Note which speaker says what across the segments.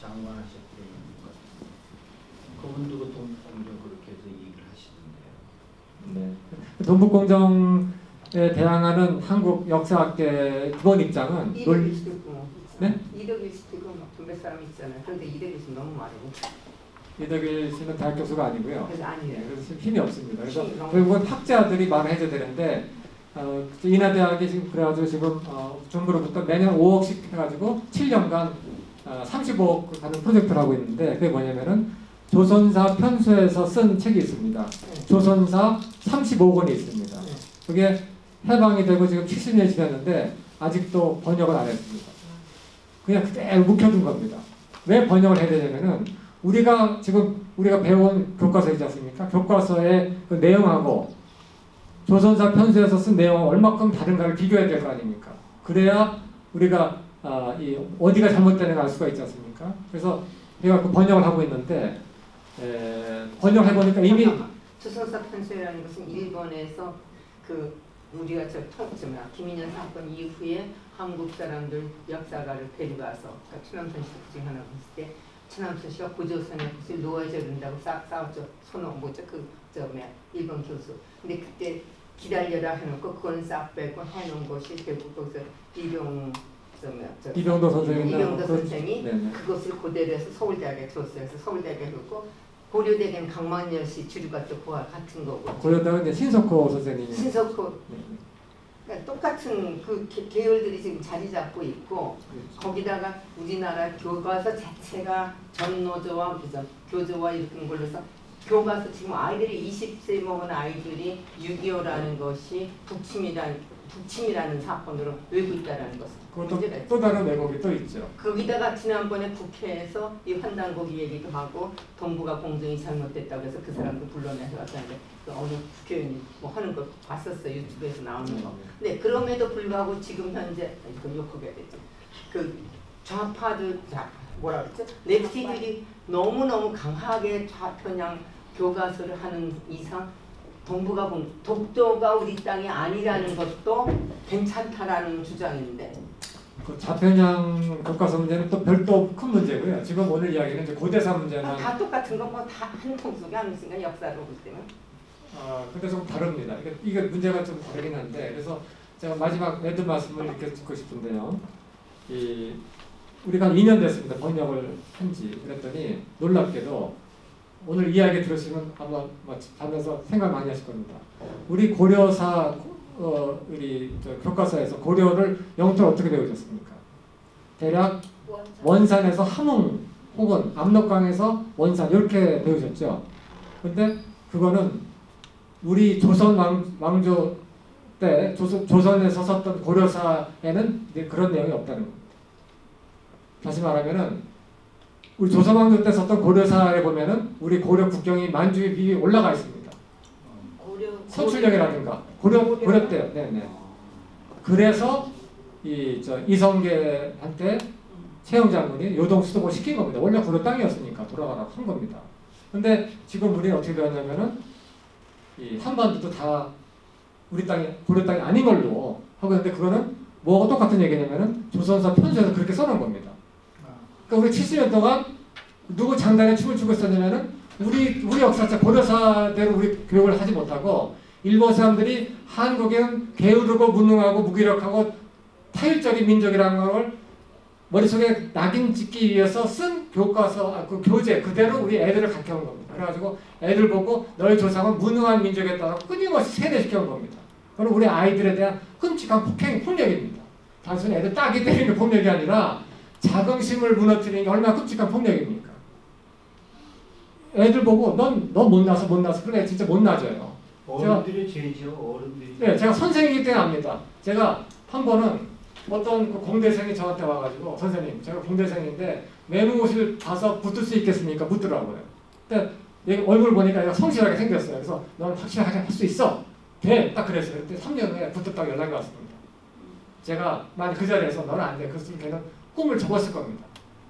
Speaker 1: 장관하셨던 것 그분도 동북공정 그렇게 해서 얘기를 하시던데요.
Speaker 2: 네. 동북공정에 대항하는 한국 역사학계 기본 입장은 논-
Speaker 3: 이덕일 수도 있고
Speaker 2: 네?
Speaker 3: 이덕일 수도 있고 막 몇뭐 사람 있잖아요. 그런데 이덕일 수 너무 많아요.
Speaker 2: 이덕일 씨는 대학 교수가 아니고요.
Speaker 3: 그래서
Speaker 2: 예,
Speaker 3: 아니에요.
Speaker 2: 그래서 지금 힘이 없습니다. 그래서 결국은 학자들이 말을 해줘야 되는데 어, 인하대학이 지금 그래가지고 지금 어, 정부로부터 매년 5억씩 해가지고 7년간 어, 35억 하는 프로젝트를 하고 있는데 그게 뭐냐면은 조선사 편수에서 쓴 책이 있습니다.
Speaker 3: 네.
Speaker 2: 조선사 35권이 있습니다.
Speaker 3: 네.
Speaker 2: 그게 해방이 되고 지금 70년이 지났는데 아직도 번역을 안 했습니다. 그냥 그대로 묵혀둔 겁니다. 왜 번역을 해야 되냐면은 우리가 지금 우리가 배운 교과서이지 않습니까? 교과서의 그 내용하고 조선사 편수에서 쓴 내용은 얼마큼 다른가를 비교해야 될 거 아닙니까? 그래야 우리가 아, 이 어디가 잘못되는가 알 수가 있지 않습니까? 그래서 내가 그 번역을 하고 있는데 에, 번역을 해보니까 이미.
Speaker 3: 조선사 편수라는 것은 일본에서 그 우리가 저 통쯤이야 김인현 사건 이후에 한국 사람들 역사가를 데려가서 그러니까 최남선 씨도 그중 하나 있을 때 최남선 씨가 고조선에 것을 놓아져 된다고 싸, 싸웠죠 손흥 뭐죠 그저 뭐야 일본 교수 근데 그때 기다려라 해놓고 그건 싹 빼고 해놓은 것이 결국 거기서 이병 저
Speaker 2: 이병도 선생님이나?
Speaker 3: 이병도
Speaker 2: 그-
Speaker 3: 선생이
Speaker 2: 네네.
Speaker 3: 그것을 고대로 해서 서울대학에 줬어요. 그래서 서울대학에 줬고 고려대는 강만열 씨 주류가 또 그와 같은 거고.
Speaker 2: 고려대는 이제 신석호 선생님이
Speaker 3: 신석호.
Speaker 2: 네,
Speaker 3: 그러니까 똑같은 그 계- 계열들이 지금 자리 잡고 있고
Speaker 2: 네.
Speaker 3: 거기다가 우리나라 교과서 자체가 전노조와 그죠 교조와 이런 걸로서 교과서 지금 아이들이 20세 먹은 아이들이 6.25라는 것이 북침이라는 북침이라는 사건으로 외고 있다라는 것은
Speaker 2: 그것도. 또 다른 왜곡이 또 있죠.
Speaker 3: 거기다가 지난번에 국회에서 이 환단고기 얘기도 하고 동부가 공정이 잘못됐다고 해서 그 사람도 불러내서 왔다는데 그 어느 국회의원이 뭐 하는 거 봤었어요 유튜브에서 나오는 거. 근데 그럼에도 불구하고 지금 현재 그 욕하게 되지. 그 좌파들 좌 뭐라 그랬죠? 랩시들이 너무 너무 강하게 좌편향 교과서를 하는 이상 동부가 공 독도가 우리 땅이 아니라는 것도 괜찮다라는 주장인데
Speaker 2: 그 좌편향 교과서 문제는 또 별도 큰 문제고요. 지금 오늘 이야기는 이제 고대사
Speaker 3: 다 똑같은 거뭐다한 통 속에 안 있으니까 역사로 볼 때는
Speaker 2: 아, 근데 좀 다릅니다. 이게, 이게 문제가 좀 다르긴 한데, 그래서 제가 마지막 매드 말씀을 이렇게 듣고 싶은데요. 이, 우리가 한 2년 됐습니다. 번역을 한지. 그랬더니 놀랍게도 오늘 이야기 들으시면 아마 뭐 자면서 생각 많이 하실 겁니다. 우리 고려사, 어, 우리 저 교과서에서 고려를 영토를 어떻게 배우셨습니까? 대략 원산 에서 함흥 혹은 압록강에서 원산 이렇게 배우셨죠. 근데 그거는 우리 조선 왕, 왕조 때 조선, 조선에서 썼던 고려사에는 그런 내용이 없다는 겁니다. 다시 말하면은 우리 조선 왕조 때 썼던 고려사에 보면은 우리 고려 국경이 만주 위에 올라가 있습니다.
Speaker 3: 고려
Speaker 2: 서출령이라든가 고려 고려 때요. 네네. 그래서 이 저 이성계한테 최영 장군이 요동 수도고 시킨 겁니다. 원래 고려 땅이었으니까 돌아가라고 한 겁니다. 근데 지금 우리는 어떻게 되었냐면은 이 한반도도 다 우리 땅이 고려 땅이 아닌 걸로 하고 있는데 그거는 뭐가 똑같은 얘기냐면은 조선사 편수에서 그렇게 써놓은 겁니다. 그러니까 우리 70년 동안 누구 장단에 춤을 추고 있었냐면은 우리 우리 역사자 고려사대로 우리 교육을 하지 못하고 일본 사람들이 한국은 게으르고 무능하고 무기력하고 타일적인 민족이라는 걸 머릿속에 낙인 찍기 위해서 쓴 교과서, 아, 그 교재 그대로 우리 애들을 가르쳐온 겁니다. 그래가지고 애들 보고 너희 조상은 무능한 민족이었다고 끊임없이 세뇌시켜온 겁니다. 그건 우리 아이들에 대한 끔찍한 폭행, 폭력입니다. 단순히 애들 따기 때리는 폭력이 아니라 자긍심을 무너뜨리는 게 얼마나 끔찍한 폭력입니까? 애들 보고 넌, 넌 못나서 못나서 그래 진짜 못나져요.
Speaker 1: 어른들의 죄죠. 어른들이.
Speaker 2: 네, 제가 선생이기 때문에 압니다. 제가 한 번은 어떤 그 공대생이 저한테 와가지고 선생님, 제가 공대생인데 매무옷을 봐서 붙을 수 있겠습니까? 묻더라고요. 근데 얘 얼굴 보니까 얘가 성실하게 생겼어요. 그래서 넌 확실하게 할 수 있어. 돼. 딱 그랬어요. 그때 3년 후에 붙었다고 연락이 왔습니다. 제가 만약 그 자리에서 너는 안 돼. 그랬으면 걔는 꿈을 접었을 겁니다.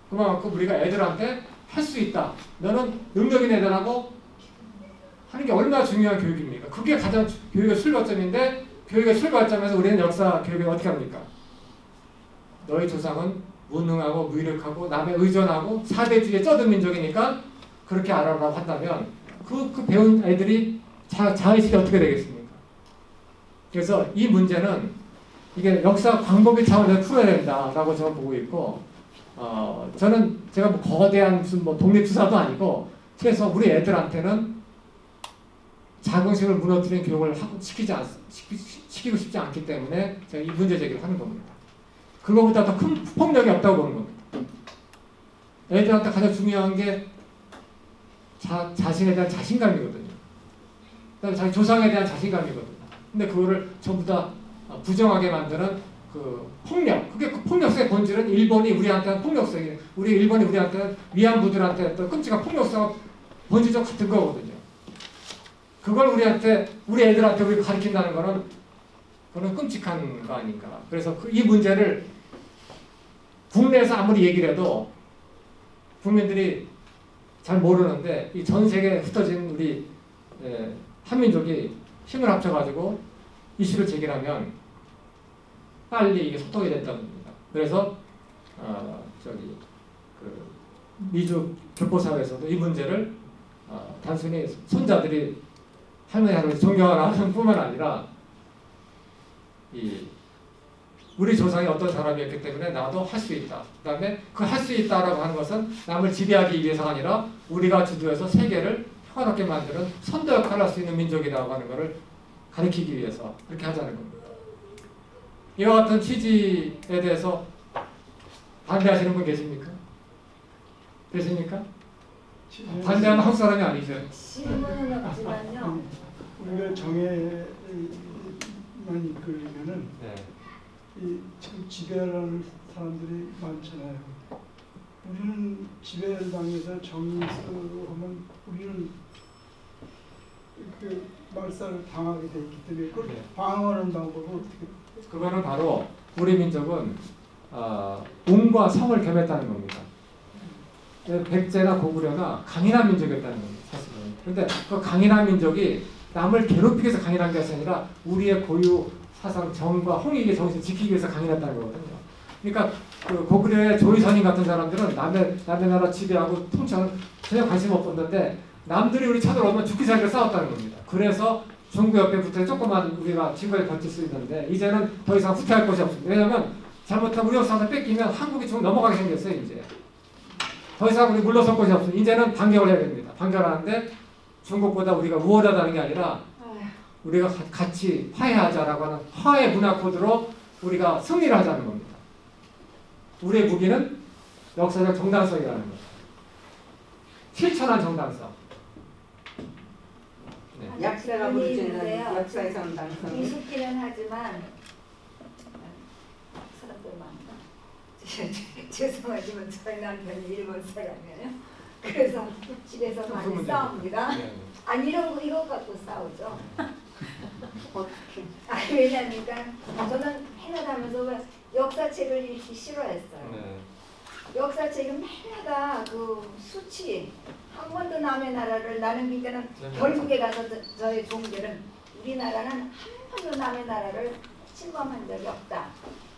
Speaker 2: 그만큼 우리가 애들한테 할 수 있다. 너는 능력 있는 애들하고 하는 게 얼마나 중요한 교육입니까? 그게 가장 주- 교육의 출발점인데 교육의 출발점에서 우리는 역사 교육을 어떻게 합니까? 너희 조상은 무능하고 무력하고 남에 의존하고 사대주의에 쩌든 민족이니까 그렇게 알아라고 한다면 그, 그 배운 애들이 자, 자의식이 어떻게 되겠습니까? 그래서 이 문제는 이게 역사 광복의 차원에서 풀어야 된다라고 저는 보고 있고 어, 저는 제가 뭐 거대한 무슨 뭐 독립투사도 아니고 최소 우리 애들한테는 자긍심을 무너뜨리는 교육을 시키지 않, 시키, 시키고 싶지 않기 때문에 제가 이 문제 제기를 하는 겁니다. 그거보다 더 큰 폭력이 없다고 보는 겁니다. 애들한테 가장 중요한 게 자, 자신에 대한 자신감이거든요. 그다음에 자기 조상에 대한 자신감이거든요. 근데 그거를 전부 다 부정하게 만드는 그 폭력. 그게 그 폭력성의 본질은 일본이 우리한테는 폭력성이, 우리 일본이 우리한테는 위안부들한테 어떤 끔찍한 폭력성 본질적 같은 거거든요. 그걸 우리한테, 우리 애들한테 우리 가르친다는 거는 그건 끔찍한 거 아닌가. 그래서 그 이 문제를 국내에서 아무리 얘기를 해도 국민들이 잘 모르는데 이 전 세계에 흩어진 우리 예, 한민족이 힘을 합쳐가지고 이슈를 제기하면 빨리 이게 소통이 된다는 겁니다. 그래서 어, 저기 그 미주 교포사회에서도 이 문제를 어, 단순히 손자들이 할머니 할아버지 존경하는 뿐만 아니라 이 우리 조상이 어떤 사람이었기 때문에 나도 할 수 있다. 그 다음에 그 할 수 있다라고 하는 것은 남을 지배하기 위해서가 아니라 우리가 주도해서 세계를 평화롭게 만드는 선도 역할을 할 수 있는 민족이라고 하는 것을 가리키기 위해서 그렇게 하자는 겁니다. 이와 같은 취지에 대해서 반대하시는 분 계십니까? 계십니까? 반대하는 한국 사람이 아니죠.
Speaker 4: 질문은 없지만요.
Speaker 5: 우리가 정해만 이끌면은
Speaker 2: 네.
Speaker 5: 이 지금 지배하는 사람들이 많잖아요. 우리는 지배를 당해서 정의스로 하면 우리는 그 말살을 당하게 돼 있기 때문에 그걸
Speaker 2: 네.
Speaker 5: 방어하는 방법을 어떻게
Speaker 2: 그거는 바로 우리 민족은 어, 웅과 성을 겸했다는 겁니다. 네, 백제나 고구려나 강인한 민족이었다는 겁니다. 사실은. 그런데 그 강인한 민족이 남을 괴롭히기 위해서 강인한 것이 아니라 우리의 고유 사상 정과 홍익의 정신을 지키기 위해서 강인했다는 거거든요. 그러니까 그 고구려의 조의선인 같은 사람들은 남의 남의 나라 지배하고 통치하는 전혀 관심 없었는데 남들이 우리 쳐들어오면 죽기 살기 싸웠다는 겁니다. 그래서 중국 옆에 붙어 조그만 우리가 지구에 버틸 수 있는데 이제는 더 이상 후퇴할 곳이 없습니다. 왜냐하면 잘못하면 우리 역사를 뺏기면 한국이 중 넘어가게 생겼어요 이제. 더 이상 우리 물러설 곳이 없어요. 이제는 반격을 해야 됩니다. 반격하는데 중국보다 우리가 우월하다는 게 아니라 우리가 가- 같이 화해하자라고 하는 화해 문화 코드로 우리가 승리를 하자는 겁니다. 우리의 무기는 역사적 정당성이라는 거예요. 실천한 정당성. 네.
Speaker 3: 약세가 부르짖는
Speaker 4: 있는데요.
Speaker 3: 역사의 정당성.
Speaker 4: 미숙기는 하지만 사람들 많다. 죄송하지만 저희 남편이 일본 사람이에요. 그래서 집에서 많이? 싸웁니다.
Speaker 2: 네.
Speaker 4: 아니 이런 거 이거 갖고 싸우죠.
Speaker 3: 어떻게?
Speaker 4: 아니 왜냐니까 저는 해나가면서 왜 역사책을 읽기 싫어했어요.
Speaker 2: 네.
Speaker 4: 역사책은 맨날 그 수치 한 번도 남의 나라를 나는 그러니까는
Speaker 2: 네.
Speaker 4: 결국에 가서 저- 저의 종교는 우리나라는 한 번도 남의 나라를 침범한 적이 없다.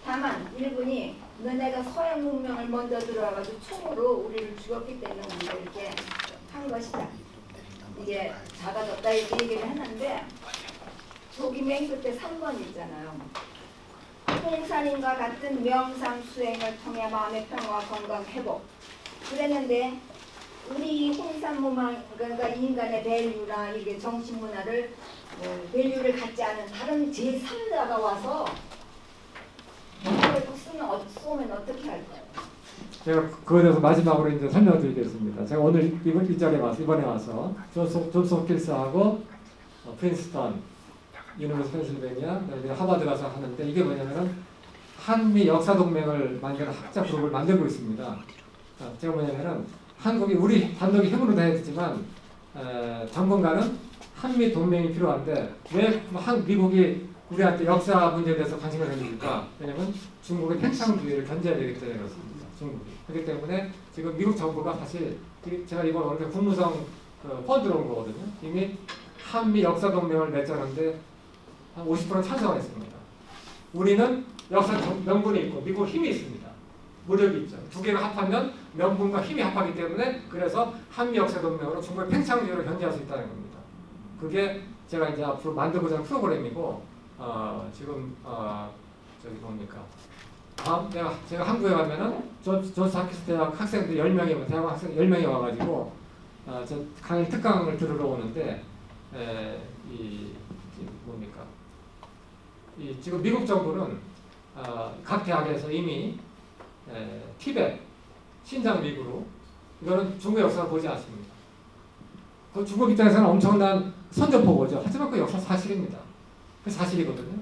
Speaker 4: 다만 일본이 너네가 서양 문명을 먼저 들어와가지고 총으로 우리를 죽였기 때문에 우리가 이렇게 한 것이다. 이게 작아졌다 이렇게 얘기를 했는데 저기 맨 끝에 3번 있잖아요. 홍산인과 같은 명상 수행을 통해 마음의 평화와 건강 회복. 그랬는데 우리 홍산문화 그러니까 인간의 밸류나 이게 정신 문화를 어, 밸류를 갖지 않은 다른 제3자가 와서 또 쓰면 어, 쏘면 어떻게 할까요?
Speaker 2: 제가 그거에 대해서 마지막으로 이제 설명드리겠습니다. 제가 오늘 이번 이 자리에 와서 이번에 와서 존스 홉킨스하고 어, 프린스턴, University of Pennsylvania, 그다음에 하버드 가서 하는데 이게 뭐냐면은 한미 역사 동맹을 만드는 학자 그룹을 만들고 있습니다. 어, 제가 뭐냐면은 한국이 우리 단독의 힘으로 다 했지만 에, 당분간은 한미 동맹이 필요한데 왜 한, 미국이 우리한테 역사 문제에 대해서 관심을 가집니까? 왜냐면 중국의 팽창주의를 견제해야 되기 때문에 그렇습니다. 중국이. 그렇기 때문에 지금 미국 정부가 사실 이- 제가 이번 오늘 국무성 그 펀드로 온 거거든요. 이미 한미 역사 동맹을 맺자는데 한 50% 찬성했습니다. 우리는 역사 정- 명분이 있고 미국 힘이 있습니다. 무력이 있죠. 두 개가 합하면 명분과 힘이 합하기 때문에 그래서 한미 역사 동맹으로 중국의 팽창주의를 견제할 수 있다는 겁니다. 그게 제가 이제 앞으로 만들고자 하는 프로그램이고 어, 지금 어, 저기 뭡니까 다음 내가 제가 한국에 가면은 저저 사키스 대학 학생들 10명이 대학 학생 10명이 와가지고 어, 저 강의 특강을 들으러 오는데 에, 이, 이 뭡니까 이 지금 미국 정부는 어, 각 대학에서 이미 에, 티벳 신장 미국으로 이거는 중국 역사를 보지 않습니다. 그 중국 입장에서는 엄청난 선전포고죠. 하지만 그 역사 사실입니다. 그 사실이거든요.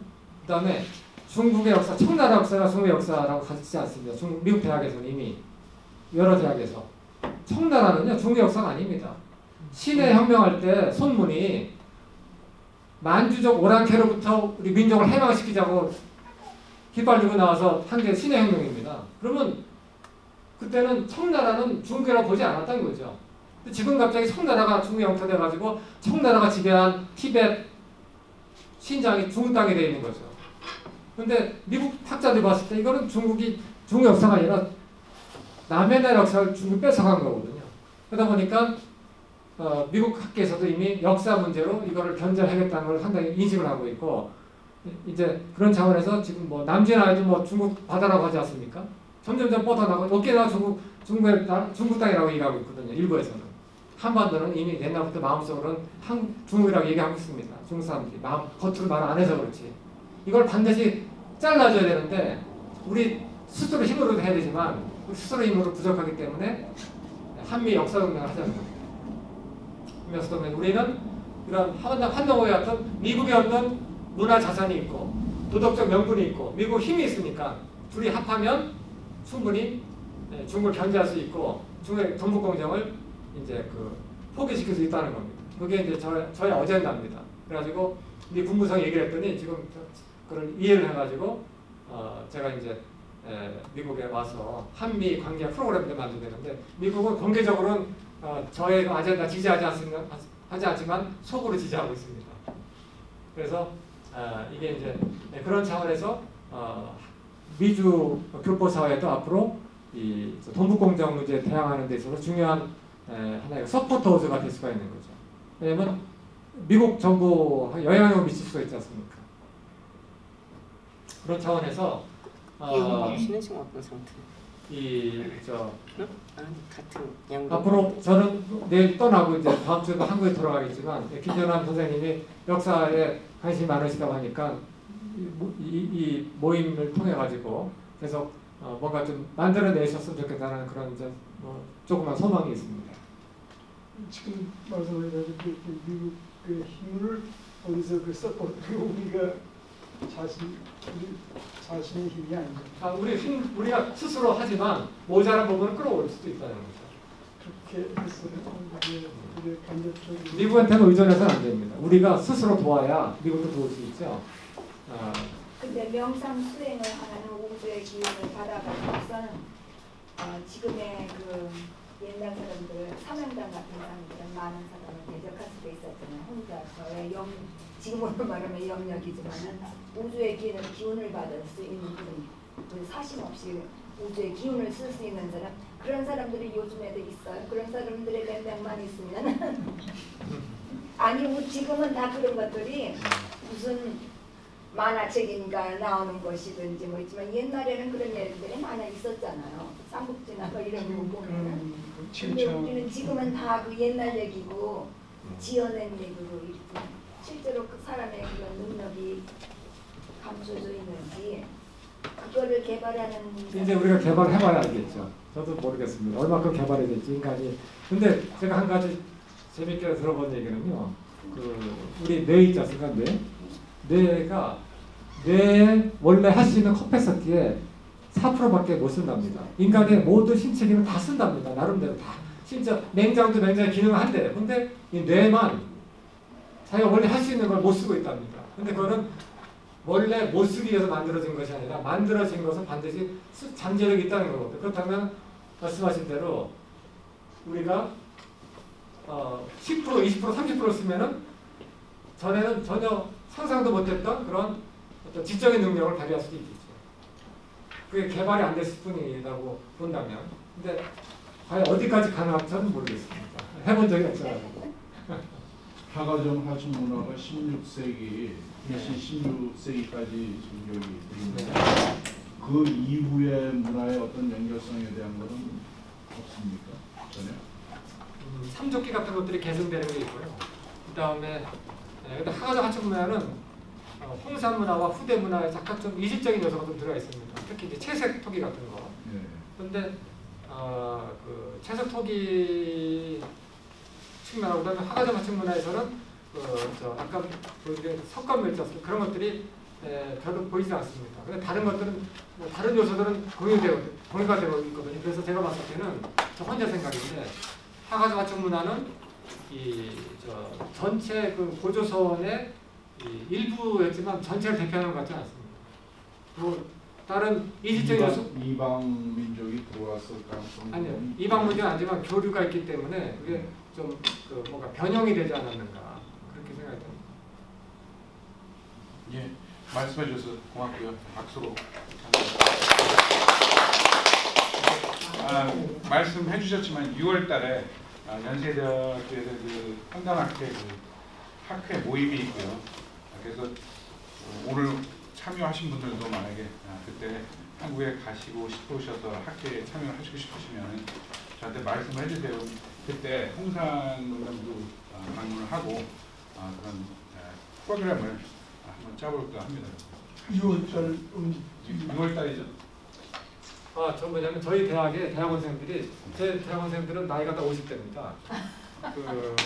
Speaker 2: 그 다음에 중국의 역사, 청나라 역사가 중국의 역사라고 가르치지 않습니다. 중국, 미국 대학에서는 이미 여러 대학에서 청나라는요 중국의 역사가 아닙니다. 신의 혁명할 때 손문이 만주족 오랑캐로부터 우리 민족을 해방시키자고 깃발 들고 나와서 한 게 신의 혁명입니다. 그러면 그때는 청나라는 중국이라고 보지 않았다는 거죠. 근데 지금 갑자기 청나라가 중국 영토돼 가지고 청나라가 지배한 티벳 신장이 중국 땅이 되어 있는 거죠. 근데 미국 학자들 봤을 때 이거는 중국이 중국 역사가 아니라 남의 나라 역사를 중국 뺏어간 거거든요. 그러다 보니까 어, 미국 학계에서도 이미 역사 문제로 이거를 견제하겠다는 걸 상당히 인식을 하고 있고 이제 그런 차원에서 지금 뭐 남진아이도 뭐 중국 바다라고 하지 않습니까? 점점점 뻗어나고 어깨가 중국 중국의 나- 중국 땅이라고 얘기하고 있거든요. 일부에서는 한반도는 이미 옛날부터 마음속으로는 한, 중국이라고 얘기하고 있습니다. 중국 사람들이 마음 겉으로 말 안 해서 그렇지. 이걸 반드시 잘라줘야 되는데 우리 스스로 힘으로도 해야 되지만 우리 스스로 힘으로 부족하기 때문에 한미 역사 동맹을 하자는 겁니다. 역사 동맹 우리는 이런 한동호에 어떤 미국에 없는 문화 자산이 있고 도덕적 명분이 있고 미국 힘이 있으니까 둘이 합하면 충분히 네, 중국을 견제할 수 있고 중국의 동북 공정을 이제 그 포기시킬 수 있다는 겁니다. 그게 이제 저, 저의 어젠다입니다. 그래가지고 미 국무성 얘기를 했더니 지금 저- 그걸 이해를 해가지고 어, 제가 이제 에, 미국에 와서 한미 관계 프로그램을 만들는데 미국은 공개적으로는 어, 저의 그 아젠다 지지하지 않습니다. 하지 않지만 속으로 지지하고 있습니다. 그래서 아, 이게 이제 네, 그런 차원에서 어, 미주 교포 사회도 앞으로 이 동북공정 문제에 대항하는 데 있어서 중요한 에, 하나의 서포터즈가 될 수가 있는 거죠. 왜냐하면 미국 정부 영향력을 미칠 수가 있지 않습니까? 그런 차원에서 어,
Speaker 3: 지금 어떤 상태?
Speaker 2: 이저. 앞으로 저는 내일 떠나고 이제 다음 주에 한국에 돌아가겠지만 김전환 선생님이 역사에 관심이 많으시다고 하니까 이, 모- 이, 이 모임을 통해 가지고 계속 어, 뭔가 좀 만들어내셨으면 좋겠다는 그런 이제 뭐 조그만 소망이 있습니다.
Speaker 5: 지금 말씀하신 미국의 힘을 어디서 그 support 우리가 자신 우리 자신의 힘이 아니죠.
Speaker 2: 아, 우리 힘, 우리가 스스로 하지만 모자란 부분을 끌어올 수도 있다는 거죠.
Speaker 5: 그렇게 이게 우리 간접적으로
Speaker 2: 미국한테는 의존해서는 안 됩니다. 우리가 스스로 도와야 미국도 도울 수 있죠. 아,
Speaker 4: 근데 명상 수행을 하는 우주의 기운을 받아가면서는 어, 지금의 그 옛날 사람들 사명당 같은 사람들은 많은 사람 을 대적할 수도 있었잖아요. 혼자서의 영 지금으로 말하면 영역이지만은 우주의 기운을 기운을 받을 수 있는 그런 그 사심 없이 우주의 기운을 쓸 수 있는 사람 그런 사람들이 요즘에도 있어요. 그런 사람들의 몇 명만 있으면 아니 뭐 지금은 다 그런 것들이 무슨 만화책인가 나오는 것이든지 뭐 있지만 옛날에는 그런 일들이 많이 있었잖아요. 삼국지나 뭐 이런 거 보면은.
Speaker 5: 음, 그
Speaker 4: 근데 우리는 지금은 다 그 옛날 얘기고 지어낸 얘기로 이렇게 실제로 그 사람의 그런 능력이 감춰져 있는지 그거를 개발하는
Speaker 2: 이제 우리가 개발해봐야 알겠죠. 저도 모르겠습니다. 얼마큼 개발이 될지 인간이. 근데 제가 한 가지 재밌게 들어본 얘기는요. 그 우리 뇌 있지 않습니까? 뇌. 뇌가 뇌 원래 할 수 있는 컴패서티의 4%밖에 못 쓴답니다. 인간의 모든 신체 기능 다 쓴답니다. 나름대로 다. 심지어 냉장도 냉장의 기능을 한대요. 근데 이 뇌만 자기가 원래 할 수 있는 걸 못 쓰고 있답니다. 근데 그거는 원래 못 쓰기 위해서 만들어진 것이 아니라 만들어진 것은 반드시 수- 잠재력이 있다는 거거든요. 그렇다면 말씀하신 대로 우리가 어, 10%, 20%, 30% 쓰면은 전에는 전혀 상상도 못했던 그런 어떤 지적인 능력을 발휘할 수도 있겠죠. 그게 개발이 안 됐을 뿐이라고 본다면 근데 과연 어디까지 가능할지 저는 모르겠습니다. 해본 적이 없어요.
Speaker 6: 하가정 하천 문화가 16세기,
Speaker 2: 네.
Speaker 6: 16세기까지 전격이
Speaker 2: 네.
Speaker 6: 되는데 그 이후의 문화의 어떤 연결성에 대한 것은 없습니까? 전혀?
Speaker 2: 음, 삼조끼 같은 것들이 계승되는 게 있고요. 그 다음에 하가정 하천 문화는 어, 홍산 문화와 후대 약간 좀 이질적인 요소가 좀 들어 있습니다. 특히 이제 채색 토기 같은 거.
Speaker 6: 예.
Speaker 2: 근데 어, 그 채석 토기 측면하고 그다음에 하가정 하천 문화에서는 그저 아까 보여드린 석관 물자스 그런 것들이 에, 별로 보이지 않습니다. 근데 다른 것들은 뭐 다른 요소들은 공유되고 공유가 되고 있거든요. 그래서 제가 봤을 때는 저 혼자 생각인데 하가정 하천 문화는 이 저 전체 그 고조선의 이 일부였지만 전체를 대표하는 것 같지 않습니다. 뭐 다른 이질적인 요소
Speaker 6: 이방, 이방 민족이 들어왔을 가능성이
Speaker 2: 아니요 이방 문제는 아니지만 교류가 있기 때문에 그게 좀 그 뭔가 변형이 되지 않았는가 그렇게 생각이 듭니다.
Speaker 7: 예, 말씀해 주셔서 고맙고요. 박수로. 아, 말씀해 주셨지만 6월 달에 아, 연세대학교에서 그 한단학회 그 학회 모임이 있고요. 아, 그래서 어, 오늘 참여하신 분들도 만약에 아, 그때 한국에 가시고 싶으셔서 학회에 참여를 하시고 싶으시면 저한테 말씀을 해주세요. 그때 홍산농장도 아, 방문을 하고 아, 그런 아, 프로그램을 아, 한번 짜볼까 합니다.
Speaker 5: 6월달
Speaker 7: 6월 달이죠?
Speaker 2: 아, 저 뭐냐면 저희 대학의 대학원생들이 제 대학원생들은 나이가 다 50대입니다. 그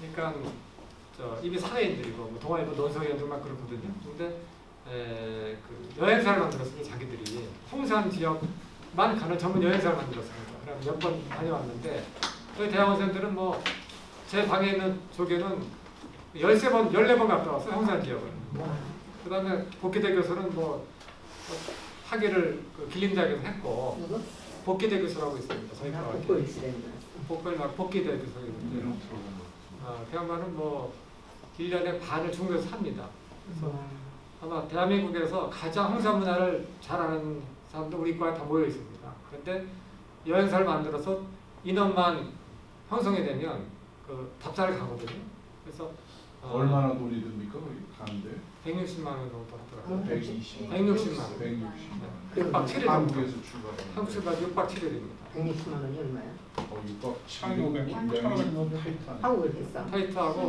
Speaker 2: 그러니까 저 이미 사회인들이고 뭐 동아일보 논설위원들 막 그렇거든요. 근데 에, 그 여행사를 만들었어요. 자기들이 홍산 지역만 가는 전문 여행사를 만들었습니다. 그럼 몇 번 다녀왔는데 저희 대학원생들은 뭐 제 방에 있는 조교는 13번, 14번 갔다 왔어요. 홍산 지역을. 그 다음에 복귀대 교수는 뭐 학위를 그 길림대학에서 했고? 복귀대 교수라고 있습니다. 저희
Speaker 3: 아,
Speaker 2: 과학에. 복귀 복귀대
Speaker 7: 이런 프로그램.
Speaker 2: 아, 그야말로 뭐 1년에 반을 중국에서 삽니다. 그래서
Speaker 3: 음.
Speaker 2: 아마 대한민국에서 가장 홍산 문화를 잘하는 사람도 우리 과에 다 모여 있습니다. 그런데 여행사를 만들어서 인원만 형성이 되면 그 답사를 가거든요. 그래서 어,
Speaker 6: 얼마나 돈이 듭니까? 가는데?
Speaker 2: 160만 원 정도 하더라고요.
Speaker 6: 120만
Speaker 2: 160만 원.
Speaker 6: 160만 원.
Speaker 3: 그
Speaker 2: 6박 7일 정도.
Speaker 6: 한국에서
Speaker 2: 한국 출발 6박 7일입니다.
Speaker 3: 160만 원이 얼마야?
Speaker 6: 어, 6박
Speaker 7: 1500,
Speaker 6: 7일
Speaker 3: 한국을 했어.
Speaker 2: 타이트하고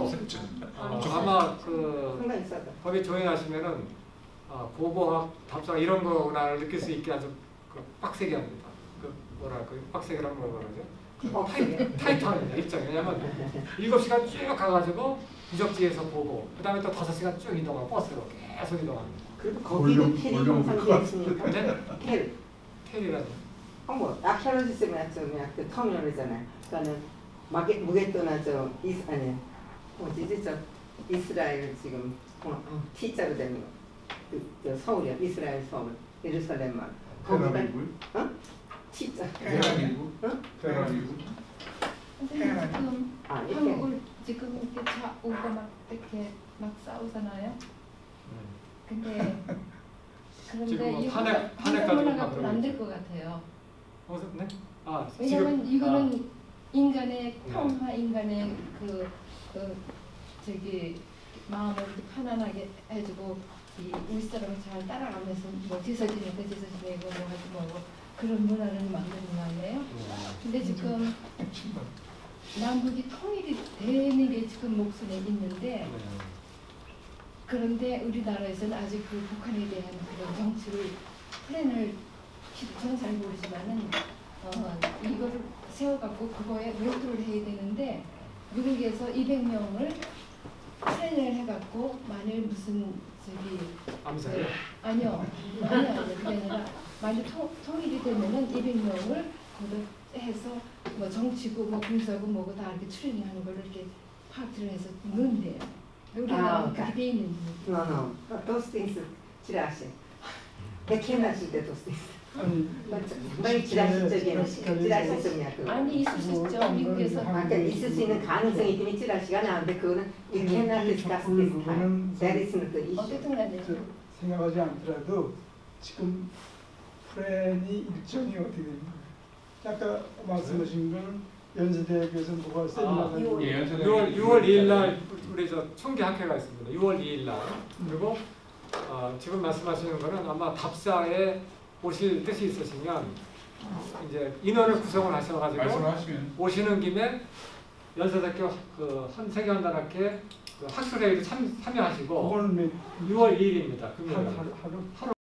Speaker 2: 어, 아마 그
Speaker 3: 상당히 싸다.
Speaker 2: 거기 조행하시면은 어, 고고학 답사 이런 거를 느낄 수 있게 아주 그 빡세게 합니다. 그 뭐라 그 빡세게란 뭐라 그러죠?
Speaker 3: 빡세게?
Speaker 2: 타이트합니다 일정이 왜냐면 7시간 쭉 가가지고 유적지에서 보고 그 다음에 또 5시간 쭉 이동하고 버스로 계속 이동합니다.
Speaker 3: 그리고
Speaker 6: 올려-
Speaker 3: 텔이
Speaker 6: 것
Speaker 3: 있으니까 텔.
Speaker 2: 텔이라는
Speaker 3: 어머, 아키올로지스면 저그 그 터미널이잖아요. 그러니까는 마게 무게또나 저 이스 아니 어디지 저 이스라엘 지금 어, 어, T자로 되는 거. 그, 저 서울이야. 이스라엘 서울. 예루살렘만. 거기가? 어? T자. 응?
Speaker 6: 테라비브?
Speaker 8: 선생님 지금
Speaker 3: 아.
Speaker 8: 한국을 지금 이렇게 좌우가 막 이렇게 막 싸우잖아요. 근데 그런데
Speaker 2: 지금
Speaker 8: 이
Speaker 2: 탄핵-
Speaker 8: 한국
Speaker 2: 탄핵 가지고
Speaker 8: 문화가
Speaker 2: 막 그러고
Speaker 8: 안될. 것 같아요.
Speaker 2: 어, 네? 아
Speaker 8: 왜냐면
Speaker 2: 지금
Speaker 8: 이거는
Speaker 2: 아,
Speaker 8: 인간의
Speaker 2: 네.
Speaker 8: 평화, 인간의 그, 그 저기 마음을 편안하게 해주고 이 우리 사람을 잘 따라가면서 뭐 뒤서지면 그 뒤서지내고 뭐 하지 뭐고 그런 문화를 만드는 거 아니에요? 근데 지금 남북이 통일이 되는 게 지금 목선에 있는데
Speaker 2: 네.
Speaker 8: 그런데 우리나라에서는 아직 그 북한에 대한 그런 정치를 플랜을 시- 저는 잘 모르지만은 어, 이거를 세워갖고 그거에 몰두를 해야 되는데 미국에서 200명을 플랜을 해갖고 만일 무슨 저기
Speaker 2: 암살이요?
Speaker 8: 아니요 아니요 아니요 그게 아니라 만일 통, 통일이 되면은 200명을 거기다 해서 뭐 정치고 뭐 군사고 뭐고 다 이렇게 추진하는 걸 이렇게 파트를 해서 넣는데요. 우리나라
Speaker 3: 아,
Speaker 8: 는 그렇게 돼 있는
Speaker 3: No, no. Those things 지라시. Do that, those things. 상당히 지라시적인 지라시적이야 그거.
Speaker 8: 아니 있을 수 있죠 미국에서
Speaker 3: 아, 그러니까 있을 수 있는 가능성이 있으면 지라시가 나는데 그거는 you cannot discuss this time. That is not the issue.
Speaker 8: 어쨌든 간에
Speaker 5: 저 생각하지 않더라도 지금 플랜이 일정이 어떻게 됩니까? 아까 말씀하신 건 연세대학에서 뭐가 세미나가 있고
Speaker 7: 예, 연세대
Speaker 2: 6월 6월 2일 날 우리 저 총기 학회가 있습니다. 6월 2일 날 그리고 어, 지금 말씀하시는 거는 아마 답사에 오실 뜻이 있으시면 이제 인원을 구성을 하셔가지고
Speaker 7: 말씀하시면
Speaker 2: 오시는 김에 연세대학교 그 한세계한단학회 그 학술회의에 참, 참여하시고
Speaker 5: 그거는 몇
Speaker 2: 6월 2일입니다. 금요일
Speaker 5: 하루
Speaker 2: 하루